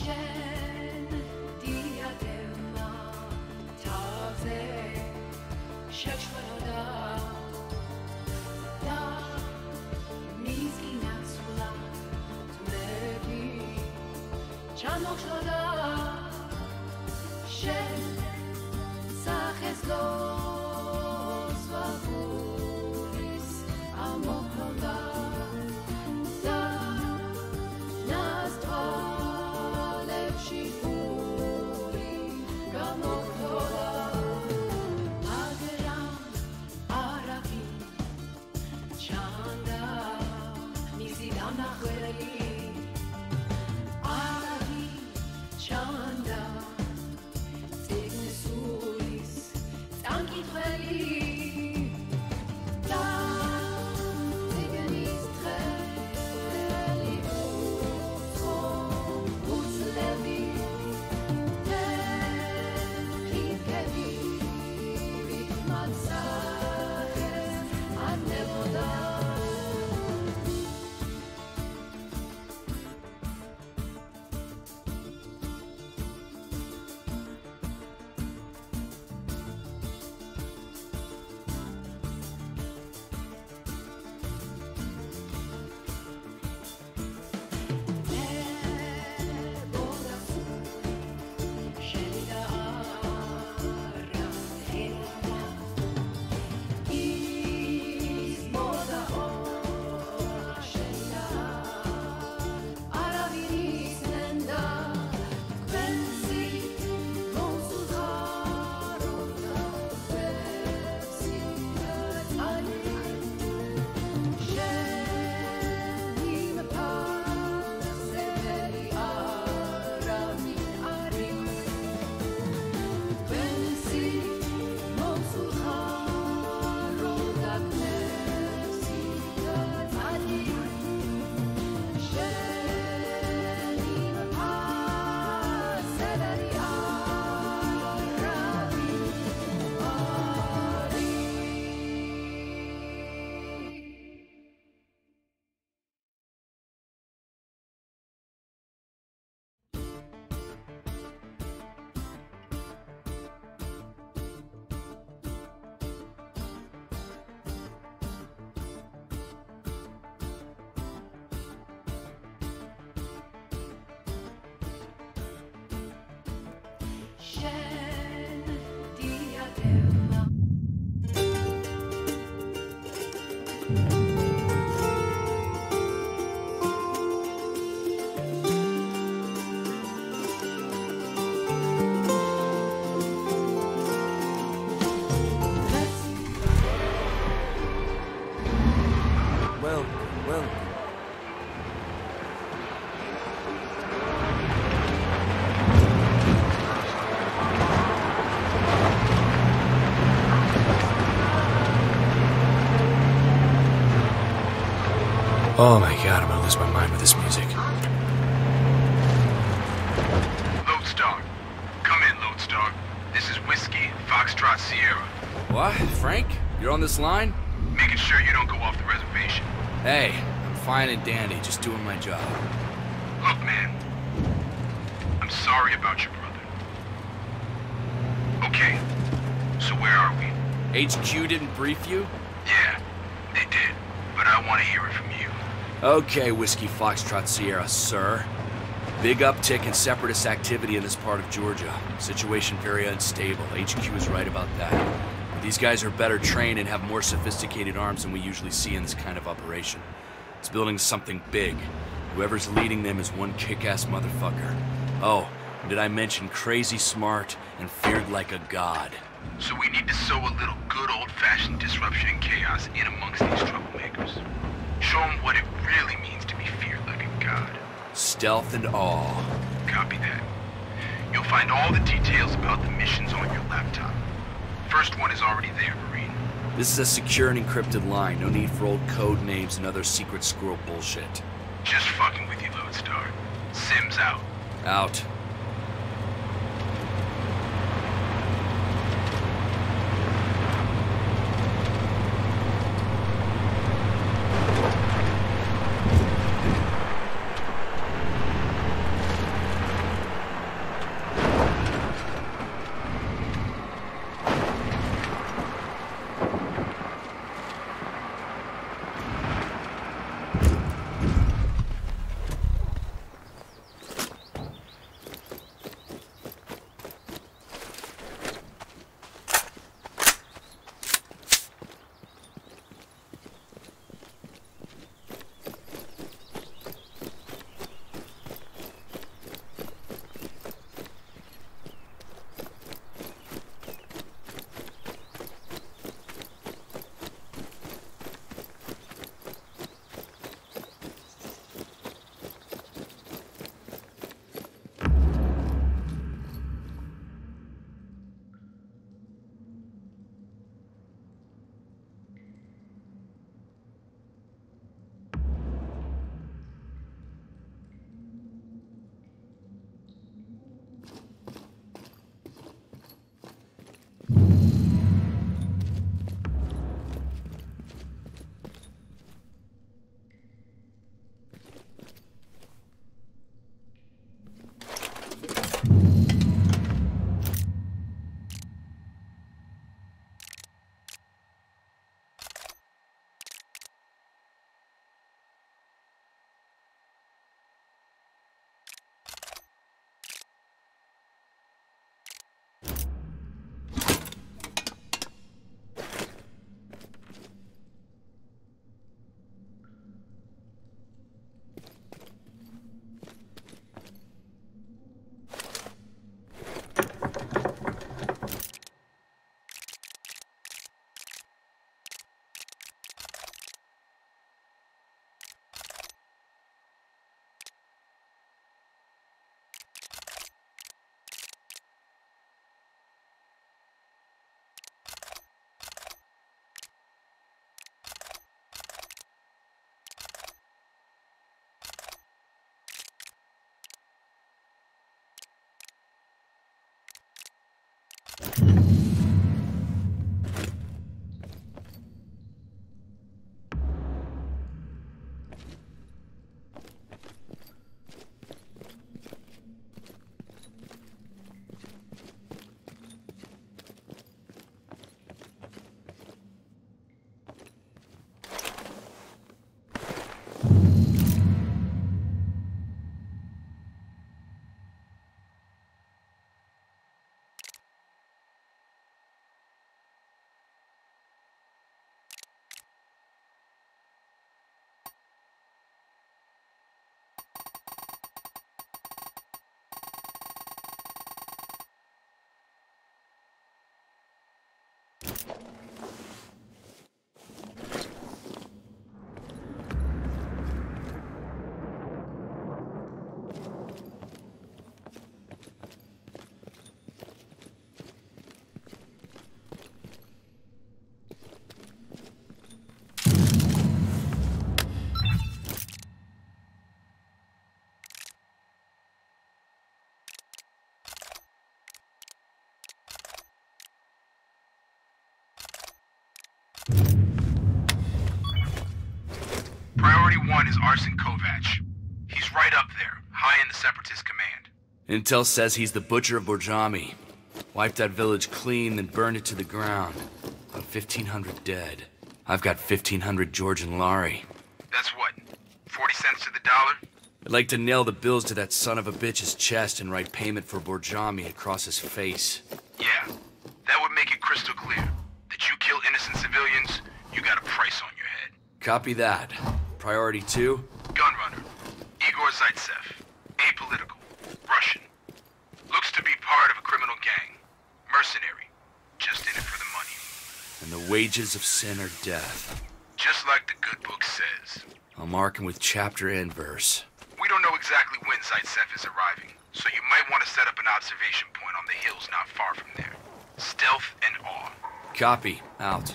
შენ დიადემა თავზე შეჩვენოდა და მისკინაცვლა თმები ჩამოხშოდა שן Oh my god, I'm gonna lose my mind with this music. Lodestar. Come in, Lodestar. This is Whiskey, Foxtrot Sierra. What? Frank? You're on this line? Making sure you don't go off the reservation. Hey, I'm fine and dandy, just doing my job. Look, man. I'm sorry about your brother. Okay, so where are we? HQ didn't brief you? Yeah, they did, but I want to hear it from you. Okay, Whiskey Foxtrot Sierra, sir. Big uptick in separatist activity in this part of Georgia. Situation very unstable. HQ is right about that. These guys are better trained and have more sophisticated arms than we usually see in this kind of operation. It's building something big. Whoever's leading them is one kick-ass motherfucker. Oh, did I mention crazy smart and feared like a god? So we need to sow a little good old-fashioned disruption and chaos in amongst these troublemakers. Show them what it really means to be feared like a god. Stealth and awe. Copy that. You'll find all the details about the missions on your laptop. First one is already there, Marine. This is a secure and encrypted line. No need for old code names and other secret squirrel bullshit. Just fucking with you, Lodestar. Sims out. Out. Priority one is Arson Kovac. He's right up there, high in the Separatist command. Intel says he's the butcher of Borjomi. Wiped that village clean, then burned it to the ground. About 1,500 dead. I've got 1,500 Georgian Lari. That's what? 40 cents to the dollar? I'd like to nail the bills to that son of a bitch's chest and write payment for Borjomi across his face. Yeah. That would make it crystal clear. That you kill innocent civilians, you got a price on your head. Copy that. Priority two? Gunrunner. Igor Zaitsev. Apolitical. Russian. Looks to be part of a criminal gang. Mercenary. Just in it for the money. And the wages of sin are death. Just like the good book says. I'll mark him with chapter and verse. We don't know exactly when Zaitsev is arriving, so you might want to set up an observation point on the hills not far from there. Stealth and awe. Copy. Out.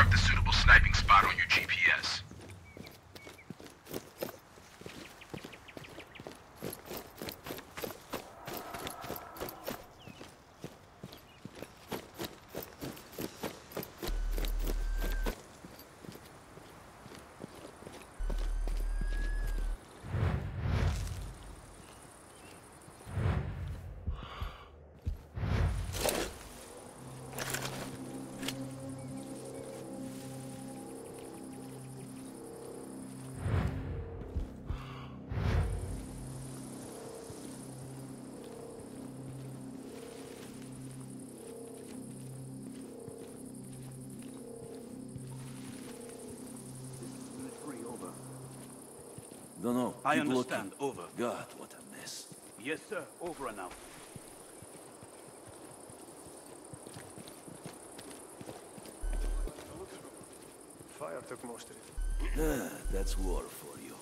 Mark the suitable Don't know. I understand. looking. Over. God, what a mess. Yes, sir. Over and out. Fire took most of it. Ah, that's war for you.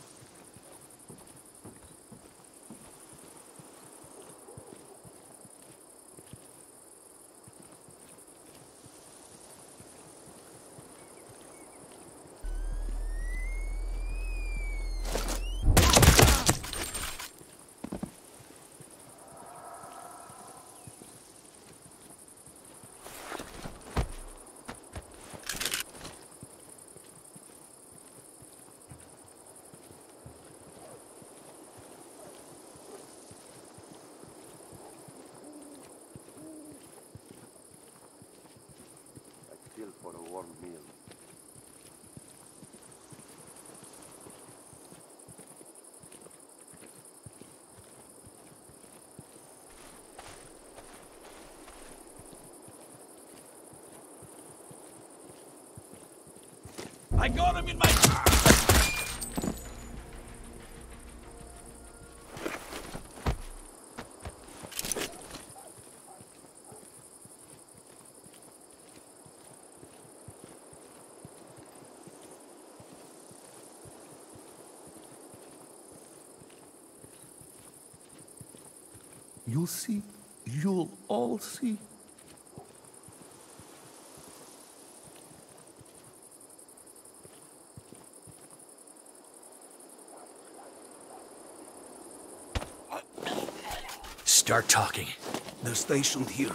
I warm meal. I got him in my... You'll see. You'll all see. Start talking. They're stationed here.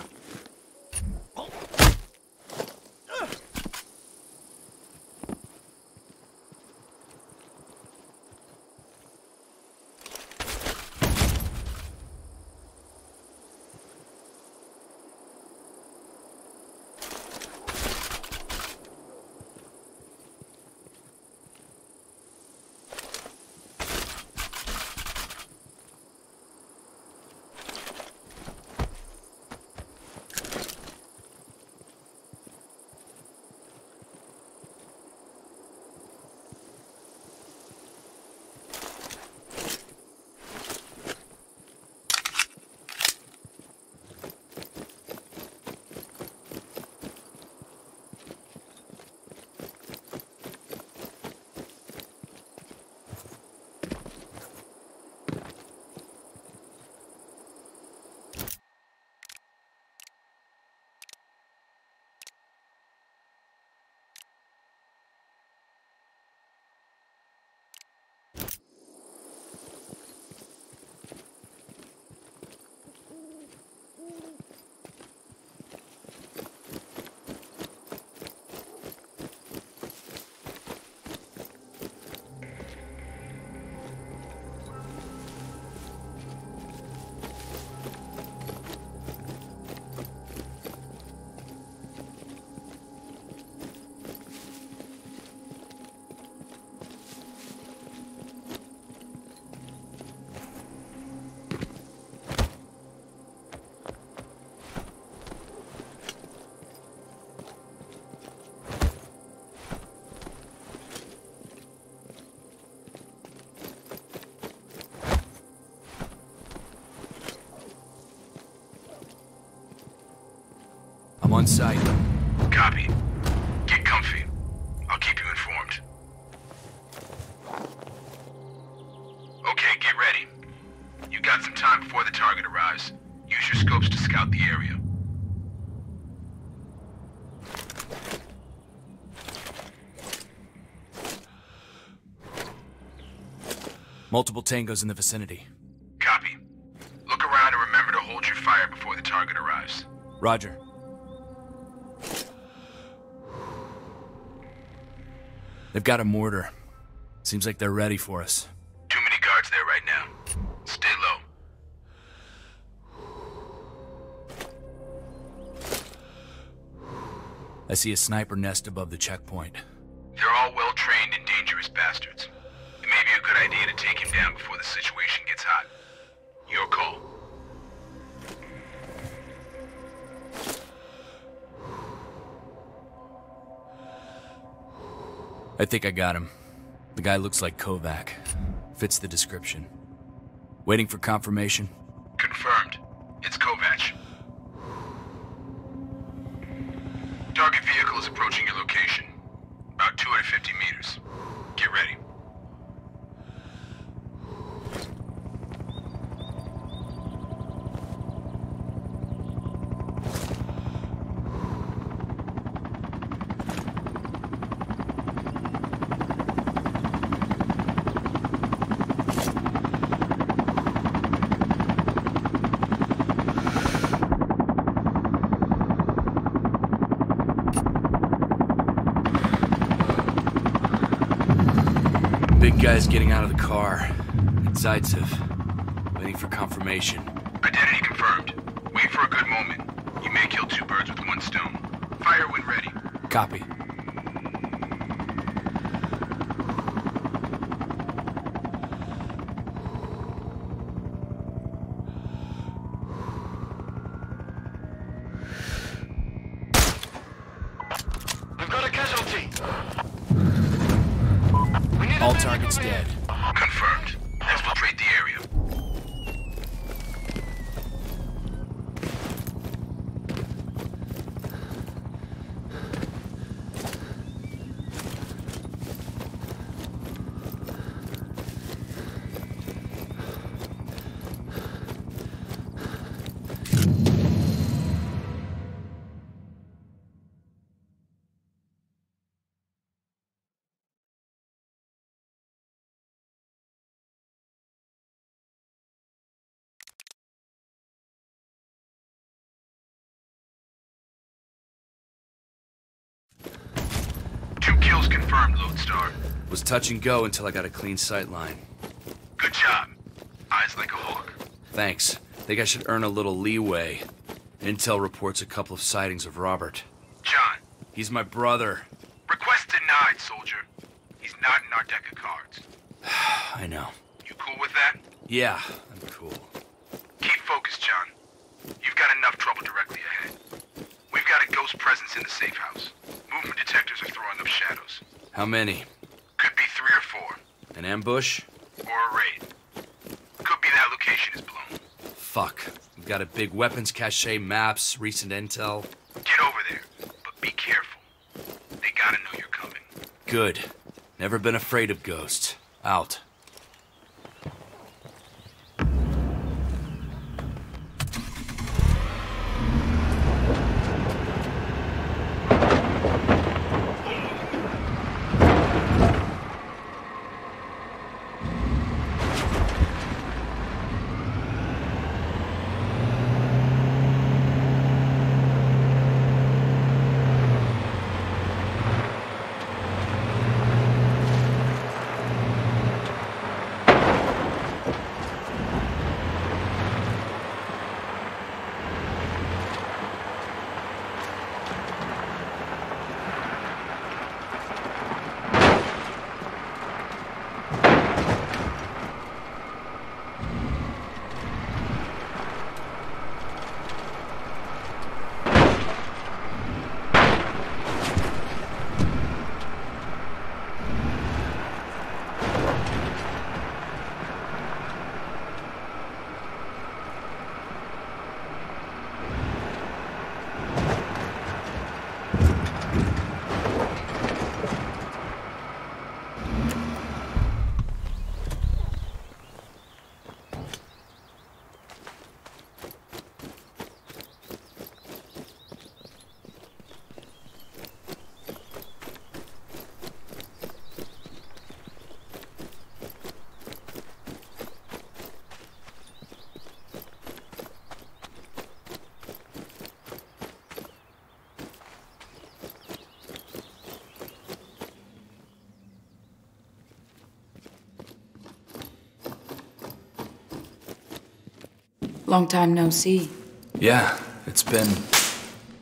On site. Copy. Get comfy. I'll keep you informed. Okay, get ready. You got some time before the target arrives. Use your scopes to scout the area. Multiple tangos in the vicinity. Copy. Look around and remember to hold your fire before the target arrives. Roger. They've got a mortar. Seems like they're ready for us. Too many guards there right now. Stay low. I see a sniper nest above the checkpoint. They're all well trained and dangerous bastards. It may be a good idea to take him down before the situation gets hot. Your call. I think I got him. The guy looks like Kovac. Fits the description. Waiting for confirmation. Confirmed. It's Kovac. Target vehicle is approaching your location. About 250 meters. Get ready. Big guy's getting out of the car. It's Zaitsev. Waiting for confirmation. Identity confirmed. Wait for a good moment. You may kill two birds with one stone. Fire when ready. Copy. Targets dead. Confirmed, Lodestar. Was touch and go until I got a clean sight line. Good job. Eyes like a hawk. Thanks. Think I should earn a little leeway. Intel reports a couple of sightings of Robert. John, He's my brother. request denied, soldier. He's not in our deck of cards. I know. You cool with that? Yeah, I'm cool. Keep focused, John. You've got enough trouble directly ahead. We've got a ghost presence in the safe house. Movement detectors are throwing up shadows. How many? Could be three or four. An ambush? Or a raid. Could be that location is blown. Fuck. We've got a big weapons cache, maps, recent intel. Get over there, but be careful. They gotta know you're coming. Good. Never been afraid of ghosts. Out. Long time no see. Yeah, it's been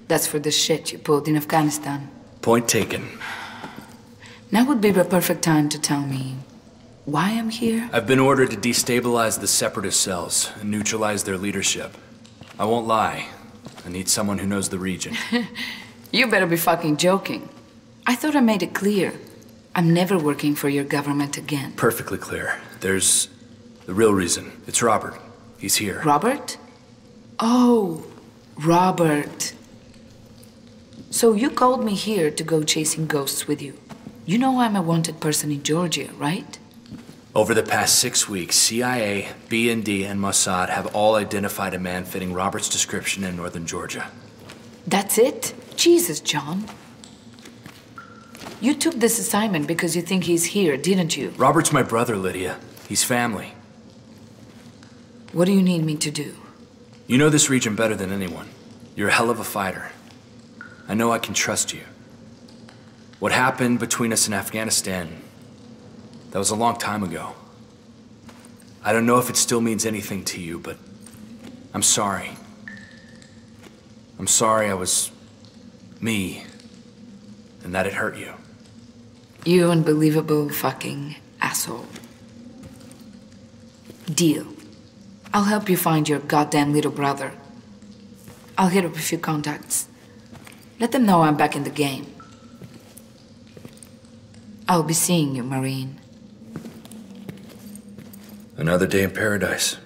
That's for the shit you pulled in Afghanistan. point taken. Now would be the perfect time to tell me why I'm here. I've been ordered to destabilize the separatist cells and neutralize their leadership. I won't lie. I need someone who knows the region. You better be fucking joking. I thought I made it clear. I'm never working for your government again. Perfectly clear. There's the real reason. It's Robert. He's here. Robert? Oh, Robert. So you called me here to go chasing ghosts with you. You know I'm a wanted person in Georgia, right? Over the past six weeks, CIA, BND, and Mossad have all identified a man fitting Robert's description in northern Georgia. That's it? Jesus, John. You took this assignment because you think he's here, didn't you? Robert's my brother, Lydia. He's family. What do you need me to do? You know this region better than anyone. You're a hell of a fighter. I know I can trust you. What happened between us in Afghanistan, that was a long time ago. I don't know if it still means anything to you, but I'm sorry. I'm sorry I was me and that it hurt you. You unbelievable fucking asshole. Deal. I'll help you find your goddamn little brother. I'll hit up a few contacts. Let them know I'm back in the game. I'll be seeing you, Marine. Another day in paradise.